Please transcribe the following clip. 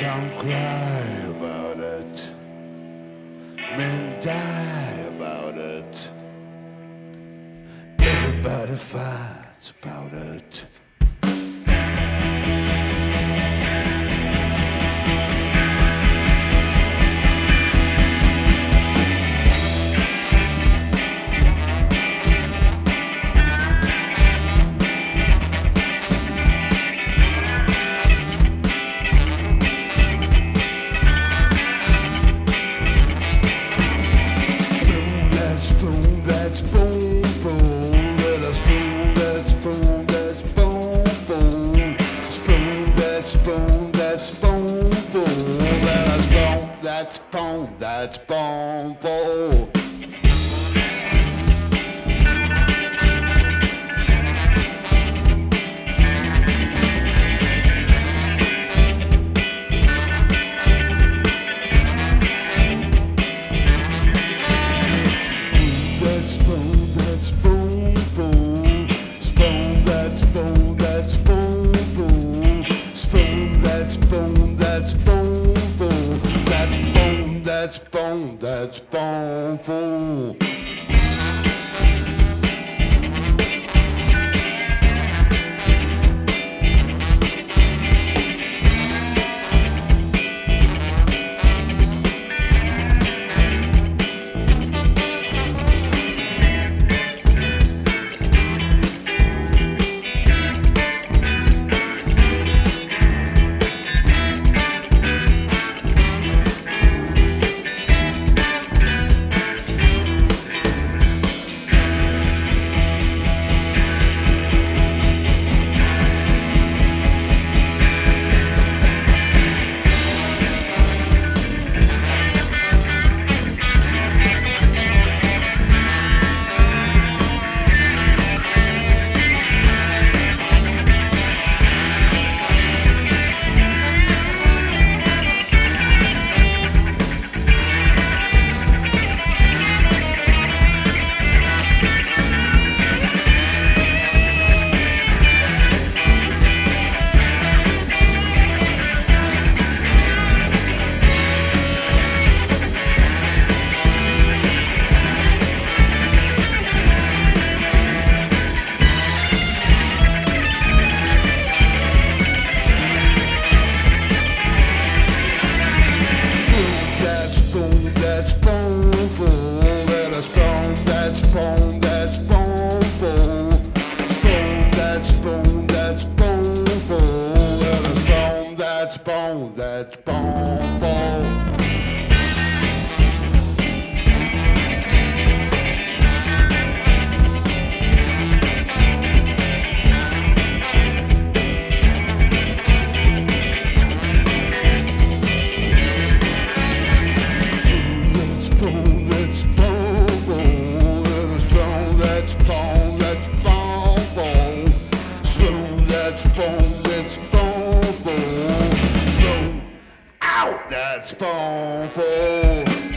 Some cry about it, men die about it, everybody fights about it. spoon, that spoonful, that spoon, that spoon, that spoonful. That spoon, that spoonful. that's phone fool. out. That's phone for.